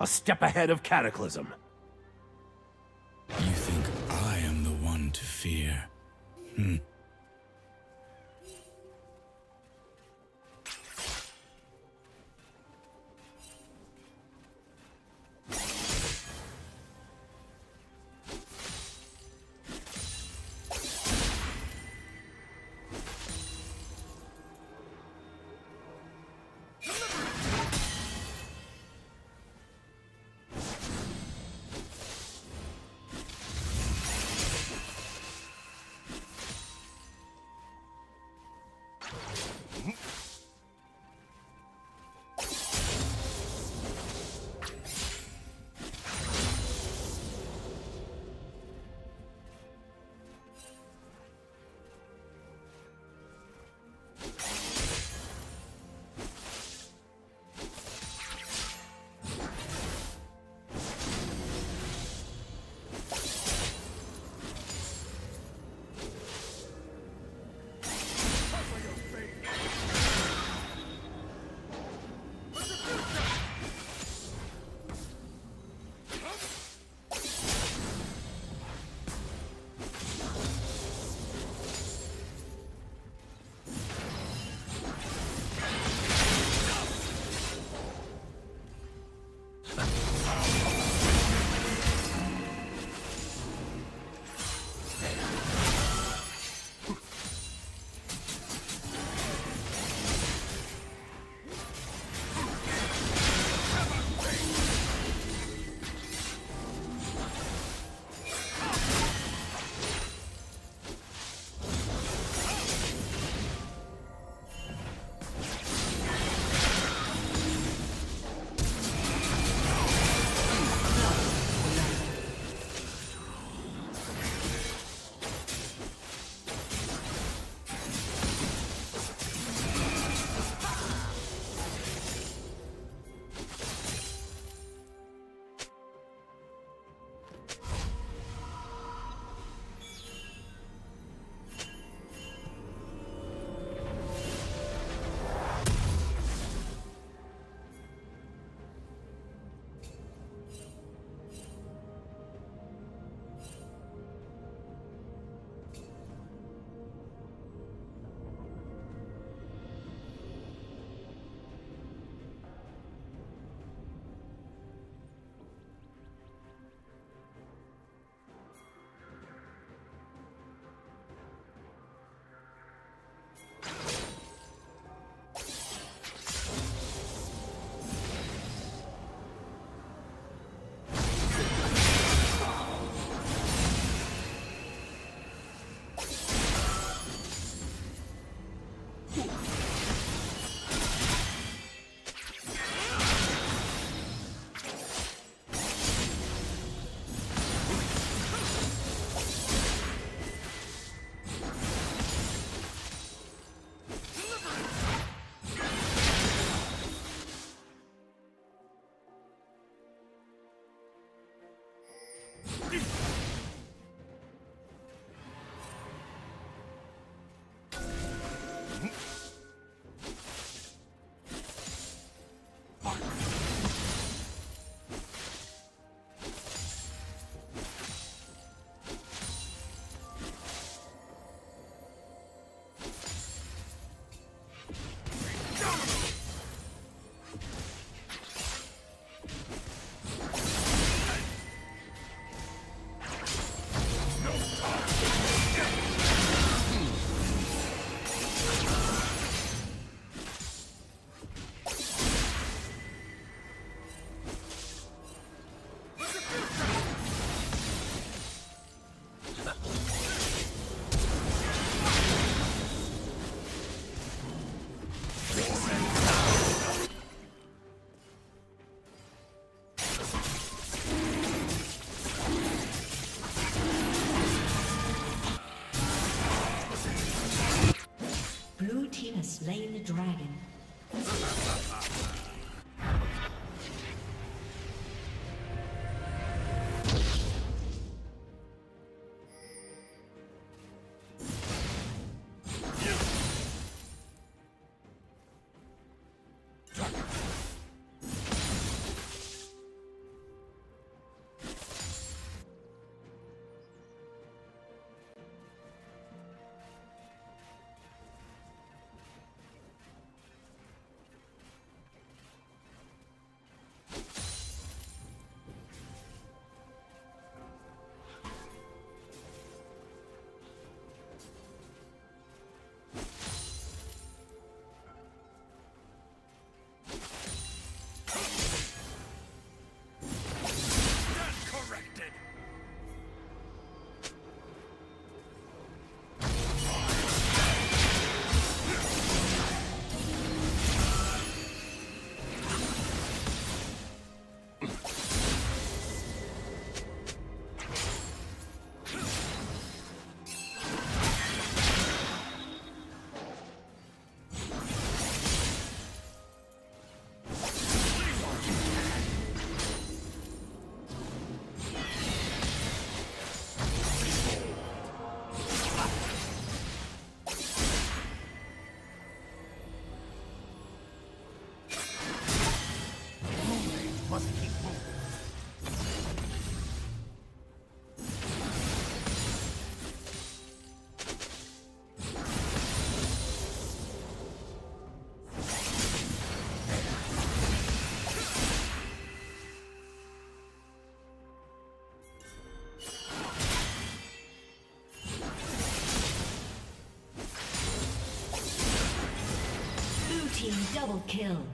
A step ahead of Cataclysm. You think I am the one to fear? Hmm. Team double kill.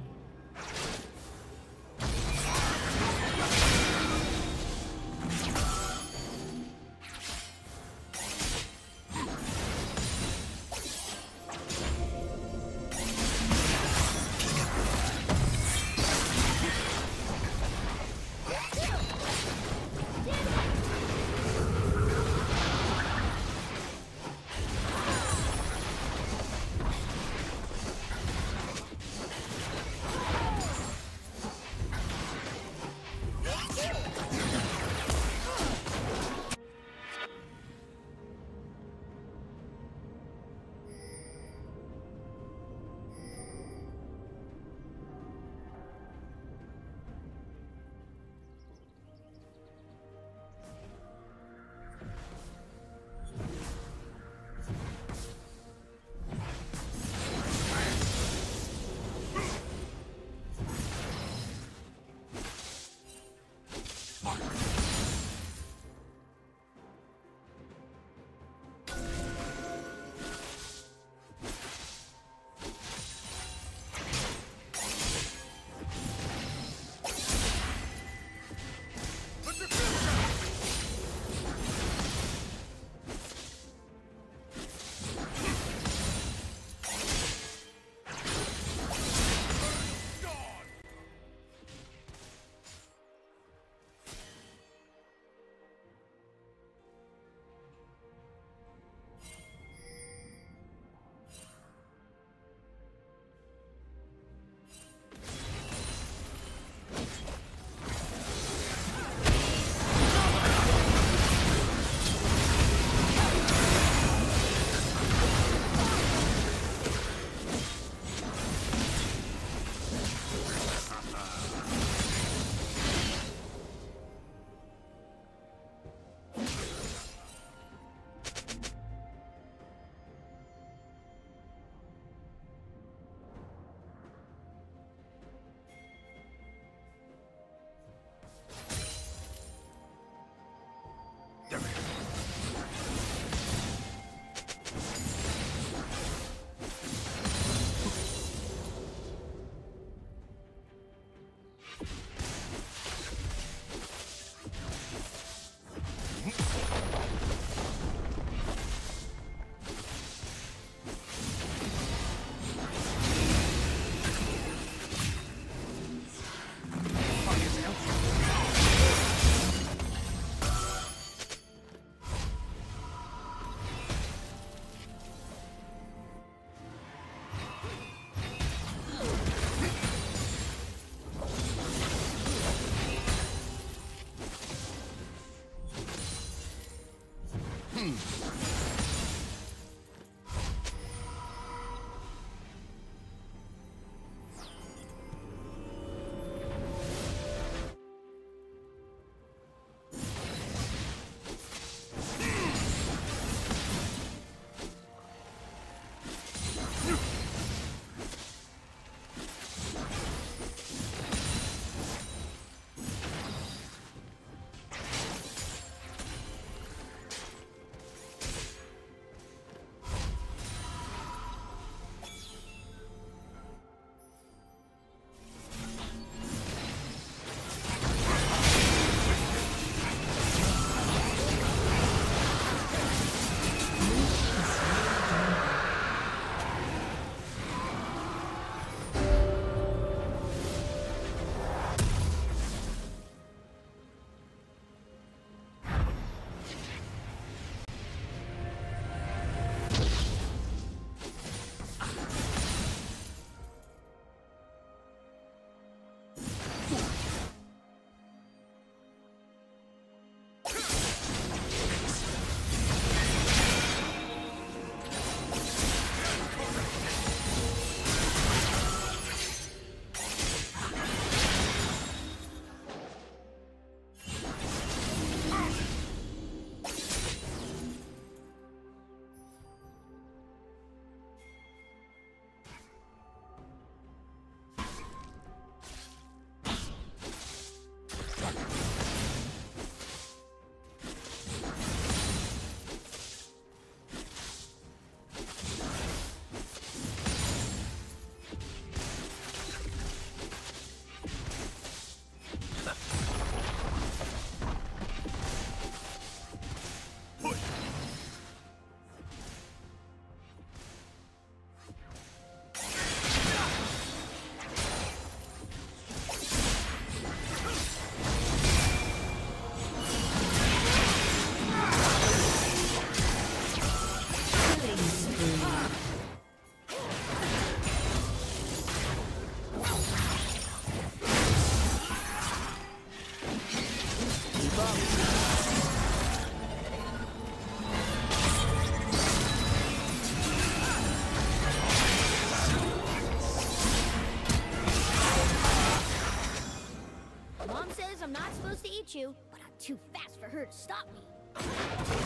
You, but I'm too fast for her to stop me.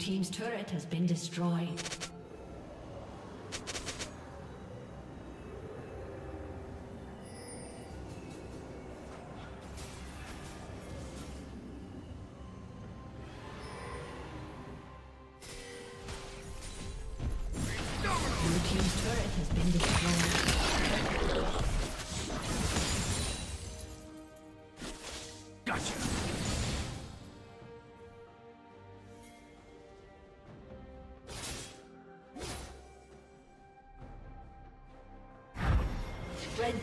Team's turret has been destroyed. Gotcha.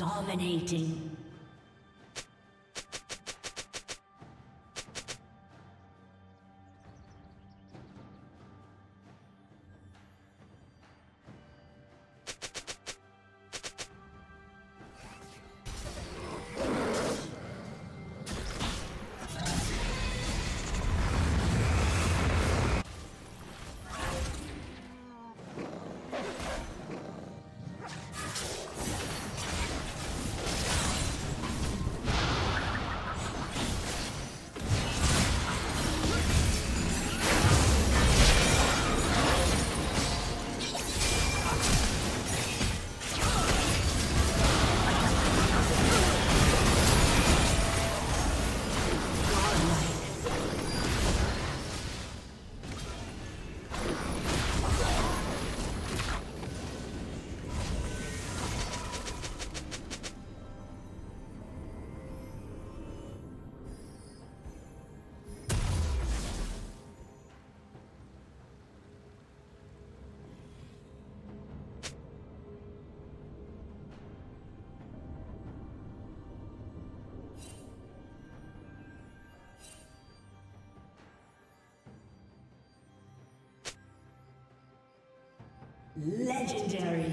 Dominating. Legendary.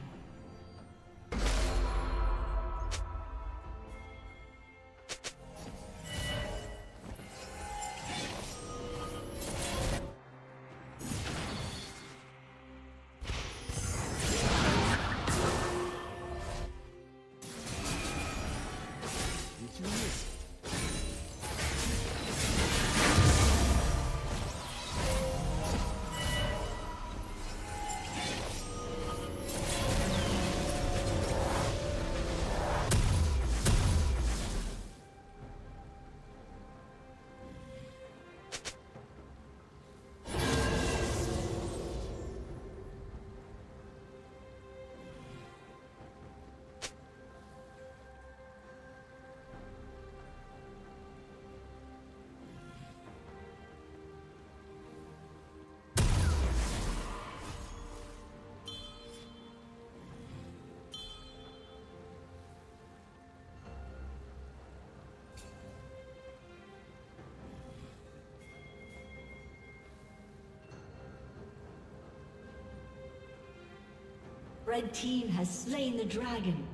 Red Team has slain the dragon.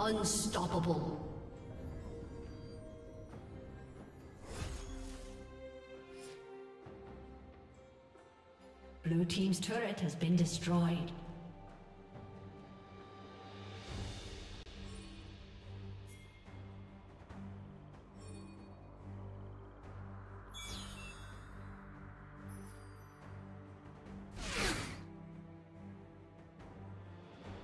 Unstoppable. Blue Team's turret has been destroyed.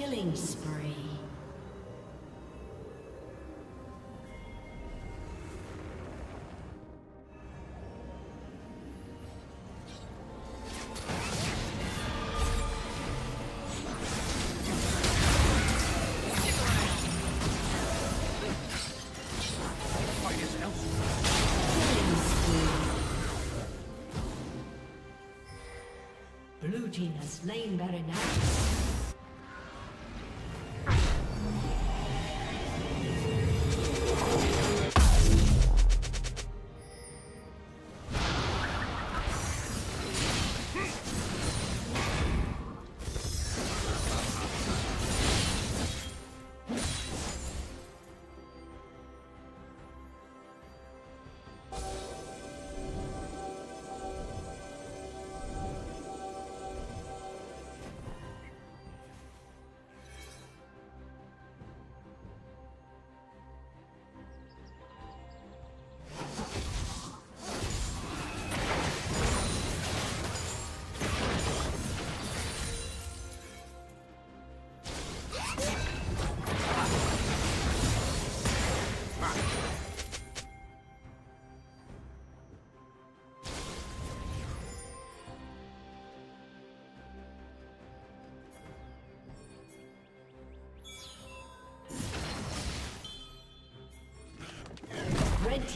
Killing spree. Blue team has slain Baron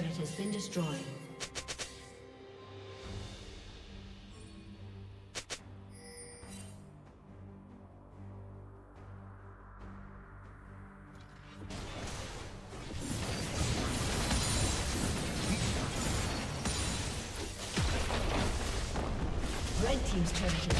Turret has been destroyed. Red Team's turret.